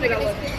Gracias.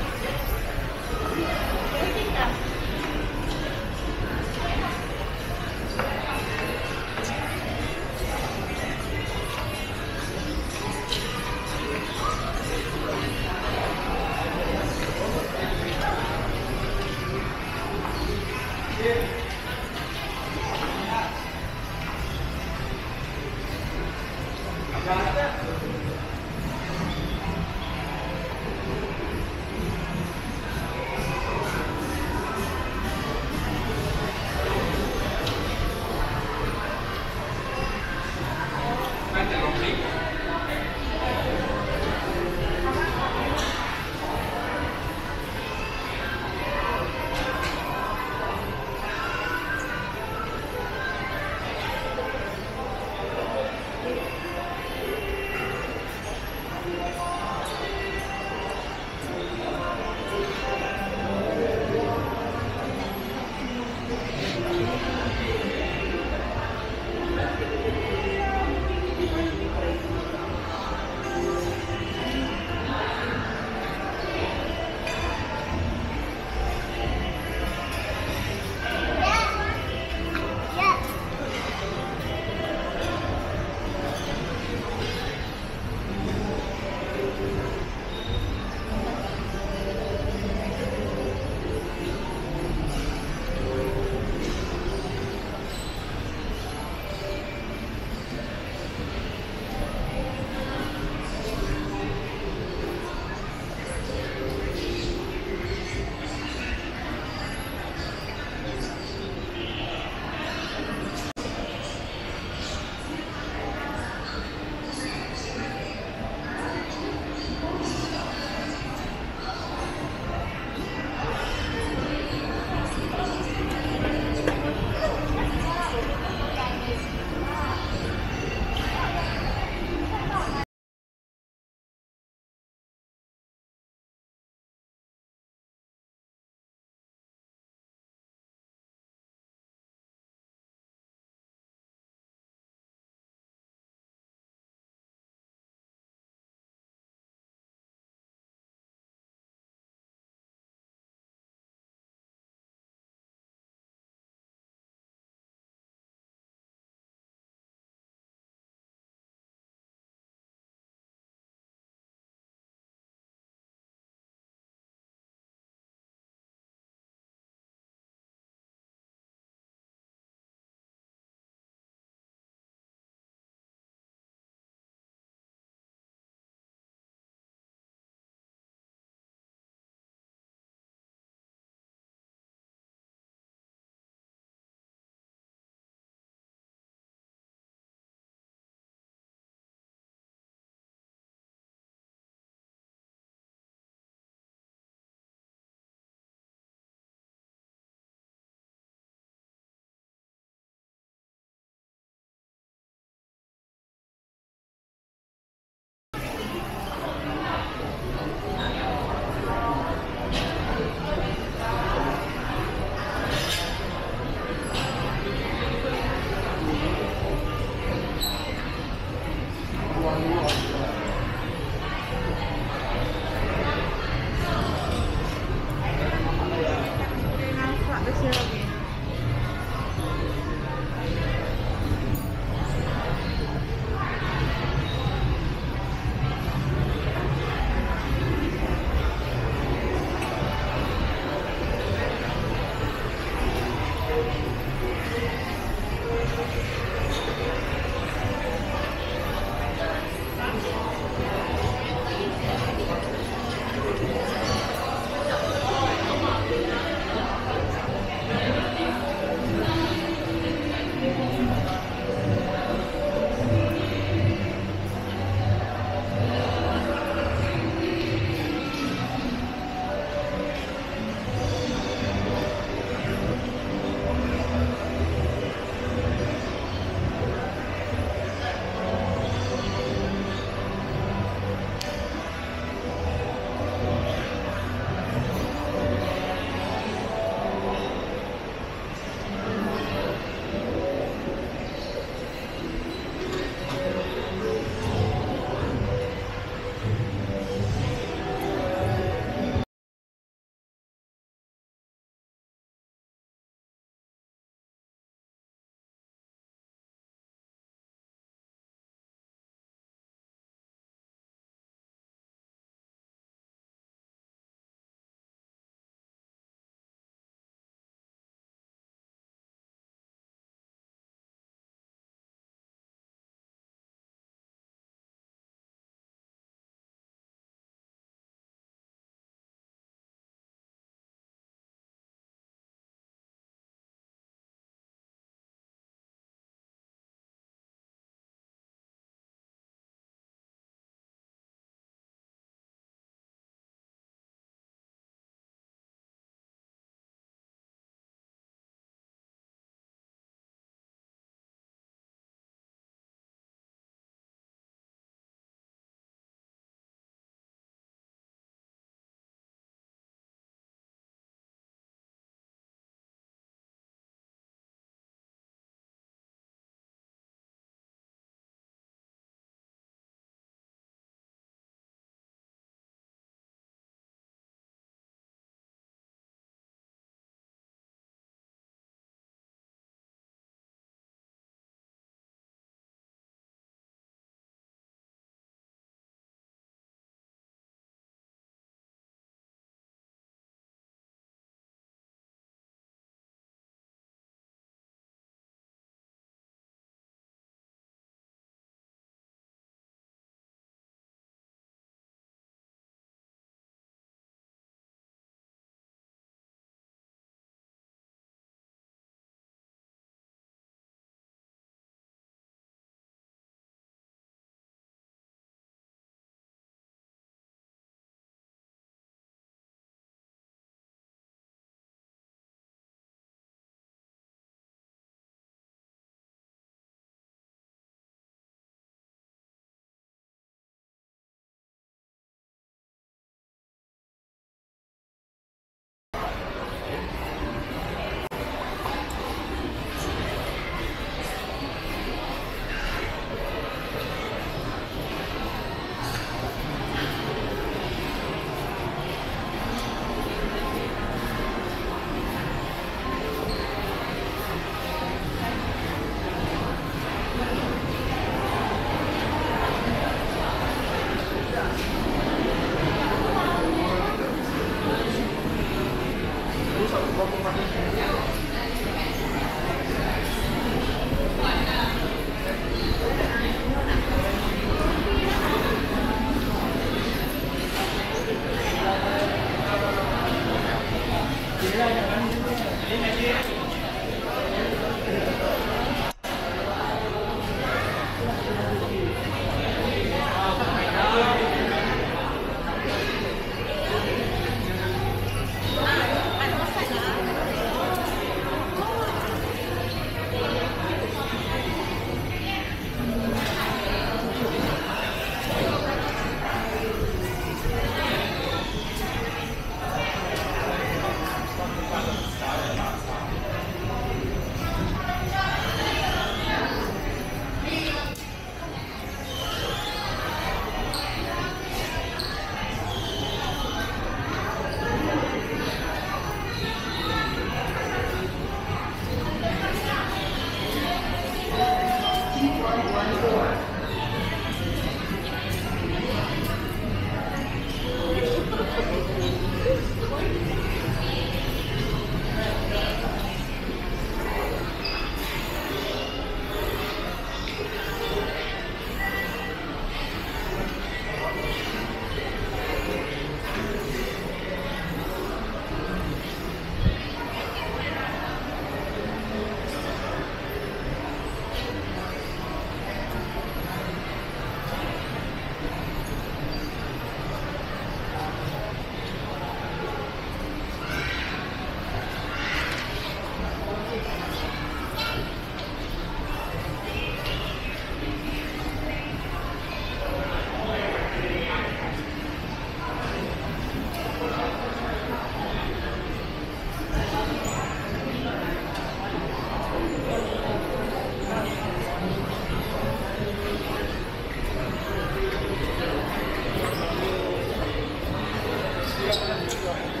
Saan to?